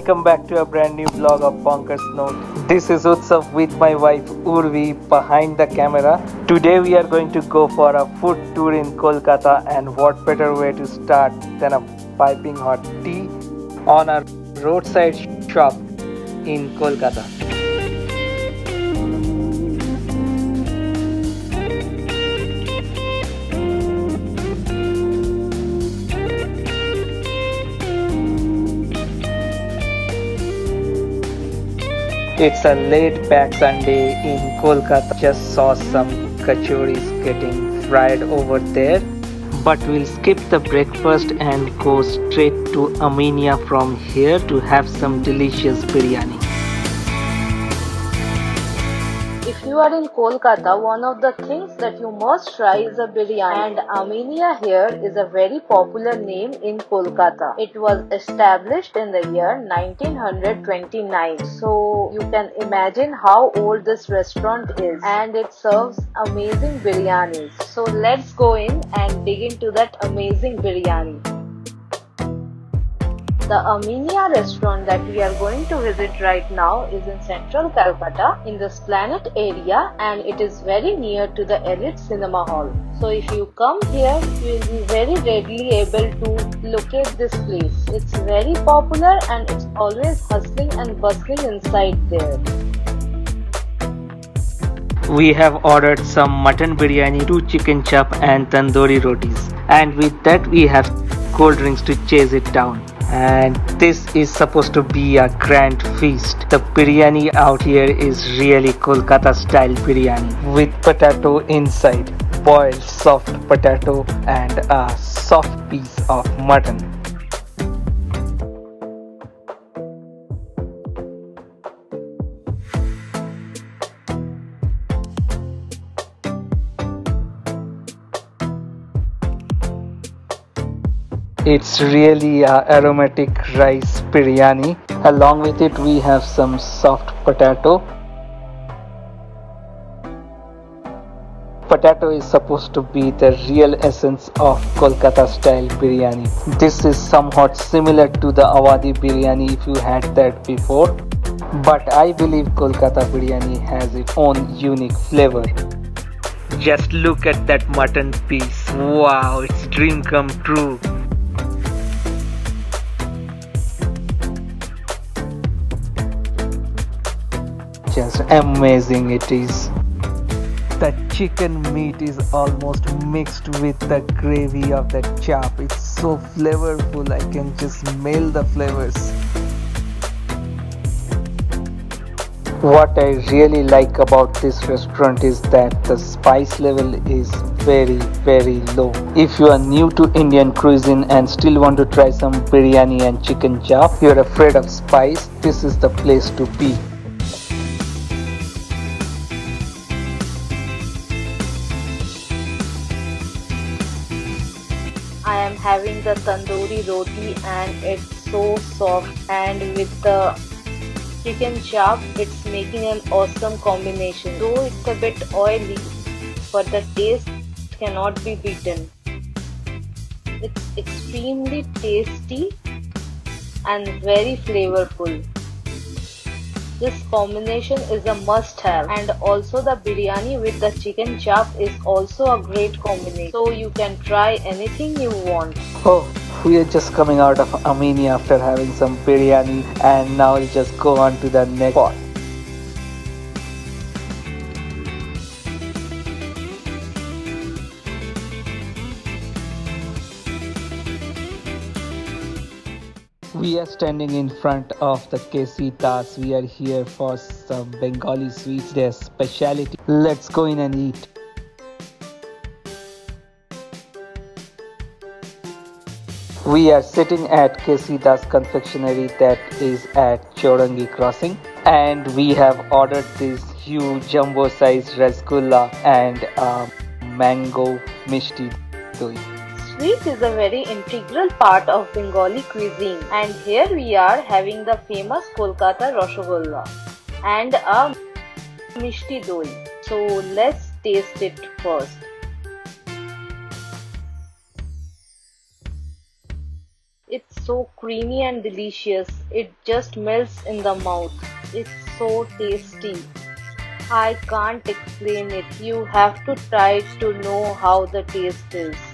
welcome back to a brand new vlog of Bonkers Note. This is Utsav with my wife Urvi behind the camera. Today we are going to go for a food tour in Kolkata and what better way to start than a piping hot tea on a roadside shop in Kolkata. It's a laid back Sunday in Kolkata. Just saw some kachoris getting fried over there. But we'll skip the breakfast and go straight to Aminia from here to have some delicious biryani. Are in Kolkata, one of the things that you must try is a biryani. And Aminia here is a very popular name in Kolkata. It was established in the year 1929. So you can imagine how old this restaurant is. And it serves amazing biryanis. So let's go in and dig into that amazing biryani. The Aminia restaurant that we are going to visit right now is in central Calcutta in the Esplanade area and it is very near to the Elite Cinema Hall. So if you come here, you will be very readily able to locate this place. It's very popular and it's always hustling and bustling inside there. We have ordered some mutton biryani, two chicken chop and tandoori rotis. And with that we have cold drinks to chase it down and this is supposed to be a grand feast. The biryani out here is really Kolkata style biryani with potato inside, boiled soft potato and a soft piece of mutton. It's really aromatic rice biryani. Along with it we have some soft potato. Potato is supposed to be the real essence of Kolkata style biryani. This is somewhat similar to the Awadhi biryani if you had that before. But I believe Kolkata biryani has its own unique flavor. Just look at that mutton piece. Wow, it's dream come true. Just amazing it is. The chicken meat is almost mixed with the gravy of the chop it's so flavorful i can just smell the flavors. What i really like about this restaurant is that the spice level is very very low. If you are new to indian cuisine and still want to try some biryani and chicken chop you're afraid of spice this is the place to be the tandoori roti and it's so soft and with the chicken chop it's making an awesome combination. Though it's a bit oily but the taste cannot be beaten. It's extremely tasty and very flavorful. This combination is a must have and also the biryani with the chicken chop is also a great combination. So you can try anything you want. Oh, we are just coming out of Aminia after having some biryani and now we'll just go on to the next spot. We are standing in front of the Das. We are here for some Bengali sweets, their specialty. Let's go in and eat. We are sitting at KC Das Confectionery that is at Chourangi Crossing and we have ordered this huge jumbo size rasgulla and uh, mango mishti doi. Sweet is a very integral part of Bengali cuisine and here we are having the famous Kolkata Rasgulla and a Mishti Doi. So let's taste it first. It's so creamy and delicious. It just melts in the mouth. It's so tasty. I can't explain it. You have to try to know how the taste is.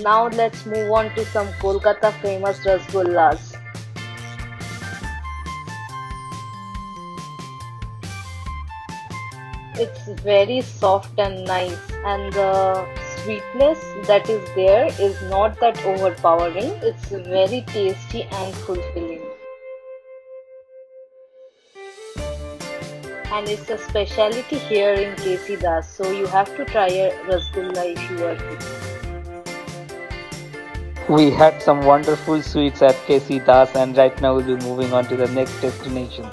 Now let's move on to some Kolkata famous rasgullas. It's very soft and nice and the sweetness that is there is not that overpowering. It's very tasty and fulfilling. And it's a specialty here in KC Das, so you have to try a rasgulla if you are here. We had some wonderful sweets at KC Das and right now we'll be moving on to the next destination.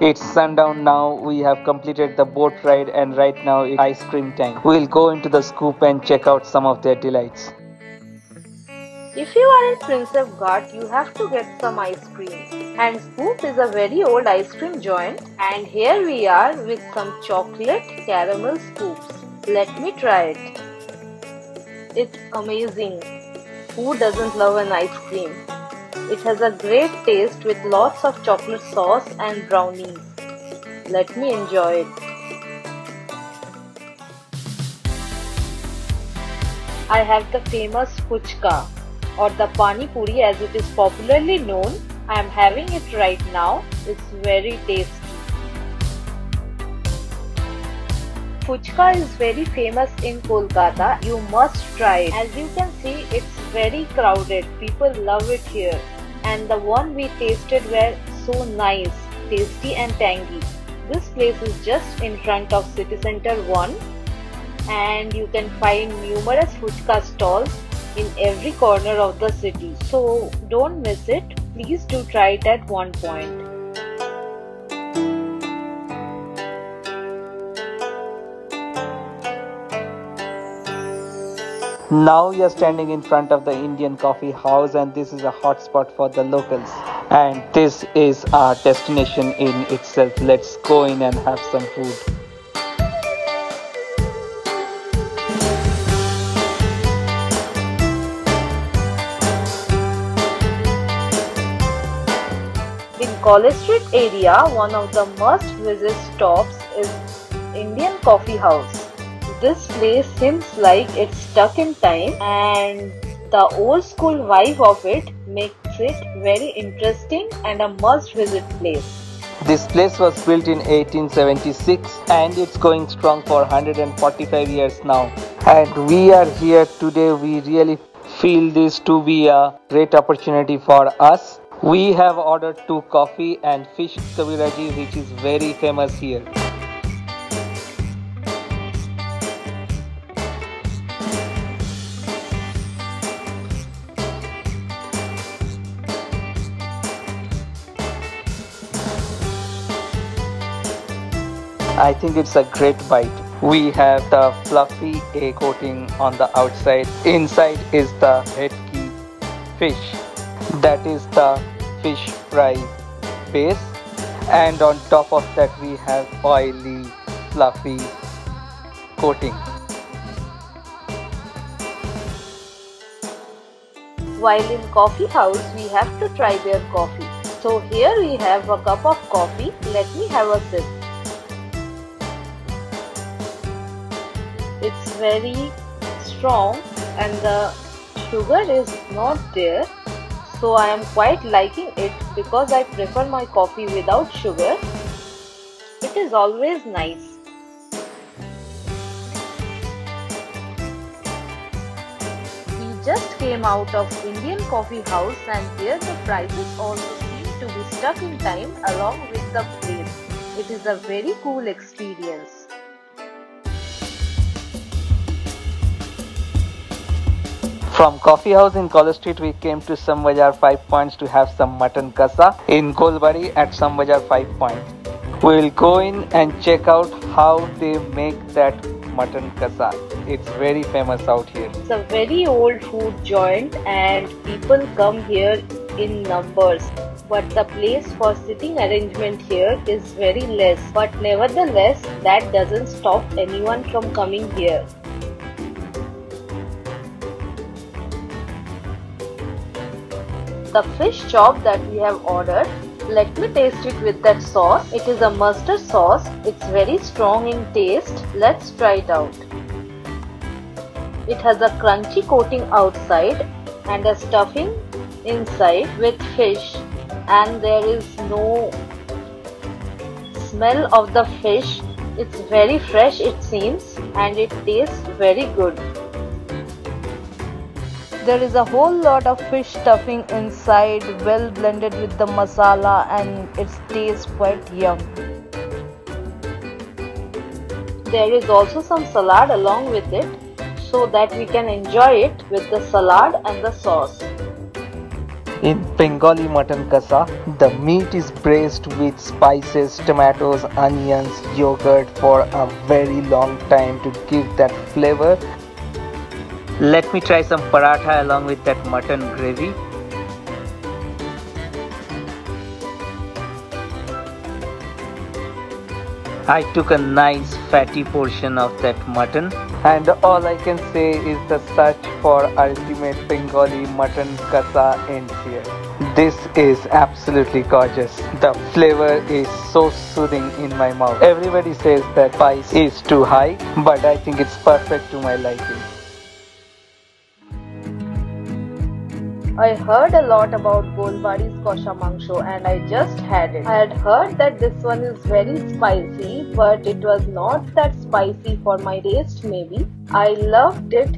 It's sundown now. We have completed the boat ride and right now it's ice cream time. We'll go into the scoop and check out some of their delights. If you are in Prinsep Ghat, you have to get some ice cream. And Scoop is a very old ice cream joint. And here we are with some chocolate caramel scoops. Let me try it. It's amazing. Who doesn't love an ice cream? It has a great taste with lots of chocolate sauce and brownies. Let me enjoy it. I have the famous fuchka or the pani puri as it is popularly known. I am having it right now. It's very tasty. Fuchka is very famous in Kolkata. You must try it. As you can see, it's very crowded. People love it here. And the one we tasted were so nice, tasty and tangy. This place is just in front of City Center 1 and you can find numerous fuchka stalls in every corner of the city. So don't miss it. Please do try it at one point. Now we are standing in front of the Indian coffee house and this is a hotspot for the locals. And this is our destination in itself. Let's go in and have some food. In College Street area, one of the must visit stops is Indian Coffee House. This place seems like it's stuck in time and the old school vibe of it makes it very interesting and a must visit place. This place was built in 1876 and it's going strong for 145 years now. And we are here today. We really feel this to be a great opportunity for us. We have ordered two coffee and fish kaviraji which is very famous here. I think it's a great bite. We have the fluffy egg coating on the outside. Inside is the bhetki fish. That is the fish fry base. And on top of that we have oily fluffy coating. While in coffee house, we have to try their coffee. So here we have a cup of coffee. Let me have a sip. Very strong and the sugar is not there. So I am quite liking it because I prefer my coffee without sugar. It is always nice. We just came out of Indian coffee house and here the prices also seem to be stuck in time along with the place. It is a very cool experience From Coffee House in College Street, we came to Shyambazar 5 Points to have some mutton kasa in Golbari at Shyambazar 5 Point. We will go in and check out how they make that mutton kasa. It's very famous out here. It's a very old food joint and people come here in numbers. But the place for sitting arrangement here is very less. But nevertheless, that doesn't stop anyone from coming here. The fish chop that we have ordered. Let me taste it with that sauce. It is a mustard sauce. It's very strong in taste. Let's try it out. It has a crunchy coating outside and a stuffing inside with fish and there is no smell of the fish. It's very fresh it seems and it tastes very good. There is a whole lot of fish stuffing inside, well blended with the masala, and it tastes quite yum. There is also some salad along with it so that we can enjoy it with the salad and the sauce. In Bengali mutton kasa, the meat is braised with spices, tomatoes, onions, yogurt for a very long time to give that flavor let me try some paratha along with that mutton gravy. I took a nice fatty portion of that mutton and all I can say is the search for ultimate Bengali mutton kasa ends here. This is absolutely gorgeous. The flavor is so soothing in my mouth. Everybody says that spice is too high but I think it's perfect to my liking. I heard a lot about Golbari's Kosha Mangsho and I just had it. I had heard that this one is very spicy, but it was not that spicy for my taste maybe. I loved it.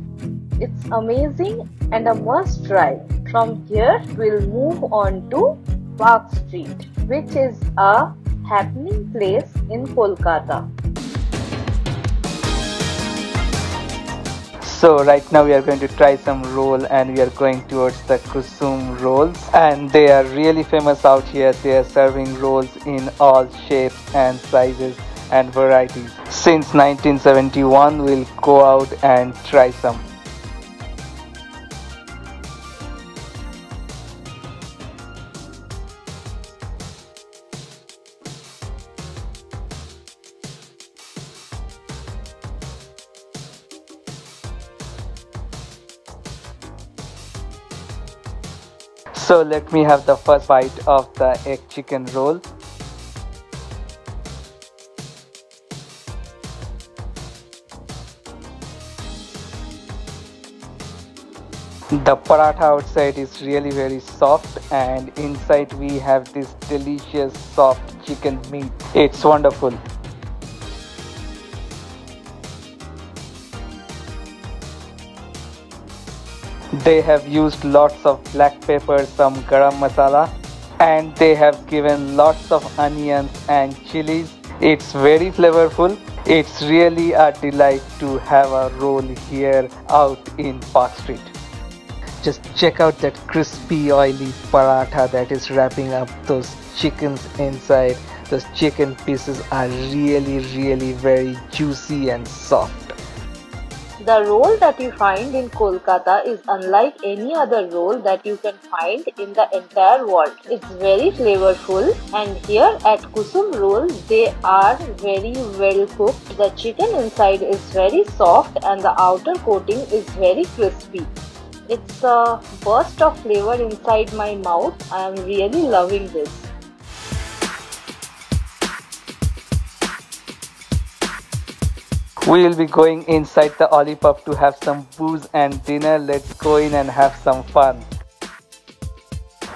It's amazing and a must try. From here, we'll move on to Park Street, which is a happening place in Kolkata. So right now we are going to try some roll and we are going towards the Kusum rolls and they are really famous out here. They are serving rolls in all shapes and sizes and varieties. Since 1971 we'll go out and try some. So let me have the first bite of the egg chicken roll. The paratha outside is really very soft and inside we have this delicious soft chicken meat. It's wonderful. They have used lots of black pepper, some garam masala and they have given lots of onions and chilies. It's very flavorful. It's really a delight to have a roll here out in Park Street. Just check out that crispy oily paratha that is wrapping up those chickens inside. Those chicken pieces are really really very juicy and soft. The roll that you find in Kolkata is unlike any other roll that you can find in the entire world. It's very flavorful and here at Kusum Roll they are very well cooked. The chicken inside is very soft and the outer coating is very crispy. It's a burst of flavor inside my mouth. I am really loving this. We will be going inside the Olypub to have some booze and dinner. Let's go in and have some fun.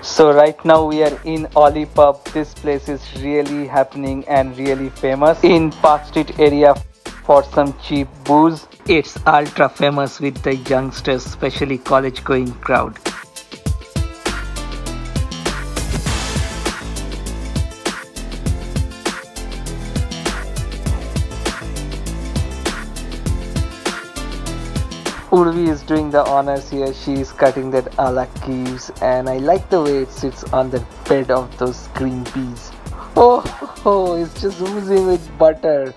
So right now we are in Olypub. This place is really happening and really famous in Park Street area for some cheap booze. It's ultra famous with the youngsters, especially college going crowd. Urvi is doing the honors here. She is cutting that alak leaves and I like the way it sits on the bed of those green peas. Oh, oh it's just oozing with butter.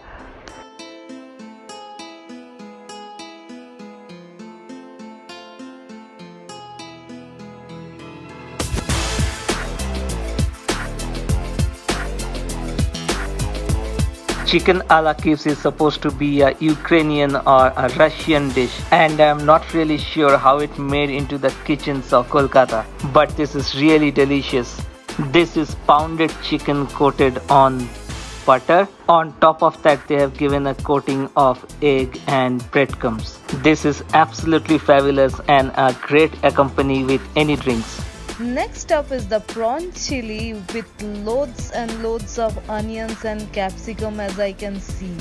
Chicken a la Kiev is supposed to be a Ukrainian or a Russian dish and I'm not really sure how it made into the kitchens of Kolkata but this is really delicious. This is pounded chicken coated on butter. On top of that they have given a coating of egg and breadcrumbs. This is absolutely fabulous and a great accompany with any drinks. Next up is the prawn chili with loads and loads of onions and capsicum as I can see.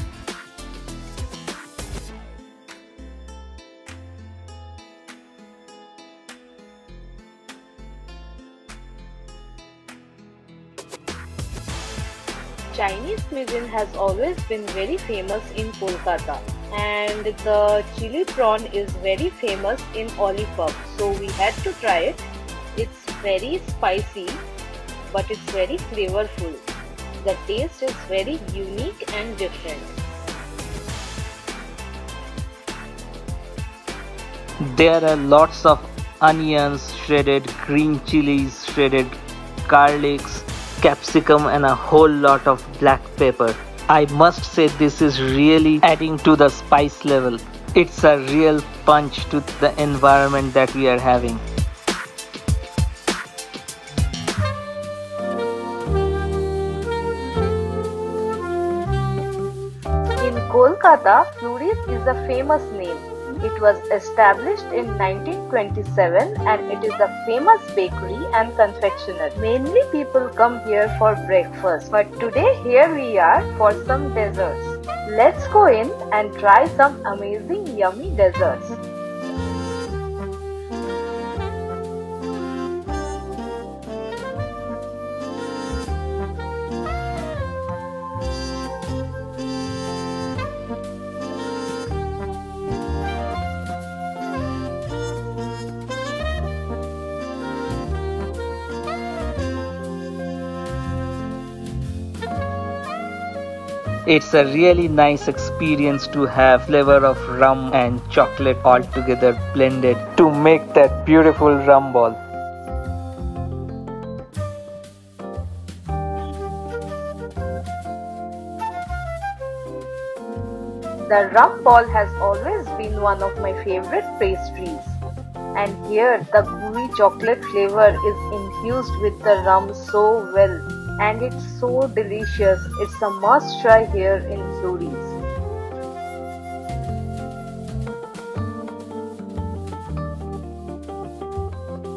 Chinese cuisine has always been very famous in Kolkata. And the chili prawn is very famous in Olypub. So we had to try it. It's very spicy but it's very flavorful. The taste is very unique and different. There are lots of onions, shredded green chilies, shredded garlics, capsicum and a whole lot of black pepper. I must say this is really adding to the spice level. It's a real punch to the environment that we are having. Kolkata, Flurys is a famous name. It was established in 1927 and it is a famous bakery and confectionery. Mainly people come here for breakfast but today here we are for some desserts. Let's go in and try some amazing yummy desserts. It's a really nice experience to have flavor of rum and chocolate all together blended to make that beautiful rum ball. The rum ball has always been one of my favorite pastries. And here the gooey chocolate flavor is infused with the rum so well and it's so delicious. It's a must try here in Flurys.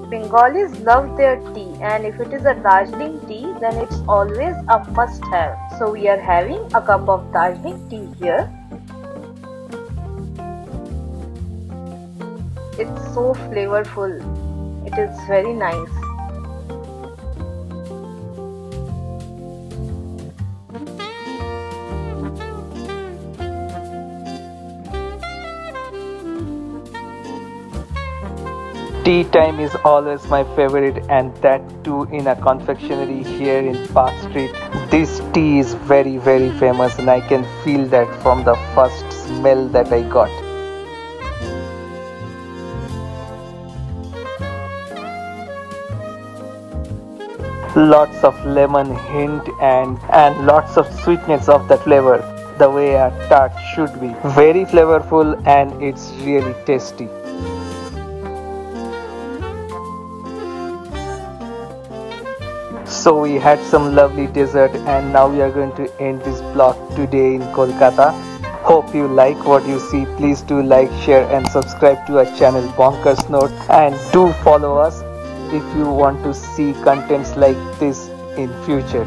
Bengalis love their tea and if it is a Darjeeling tea then it's always a must have. So we are having a cup of Darjeeling tea here. It's so flavorful. It is very nice. Tea time is always my favorite and that too in a confectionery here in Park Street. This tea is very very famous and I can feel that from the first smell that I got. Lots of lemon hint and, and lots of sweetness of the flavor the way a tart should be. Very flavorful and it's really tasty. So we had some lovely dessert and now we are going to end this vlog today in Kolkata. Hope you like what you see. Please do like, share and subscribe to our channel Bonkers Note and do follow us if you want to see contents like this in future.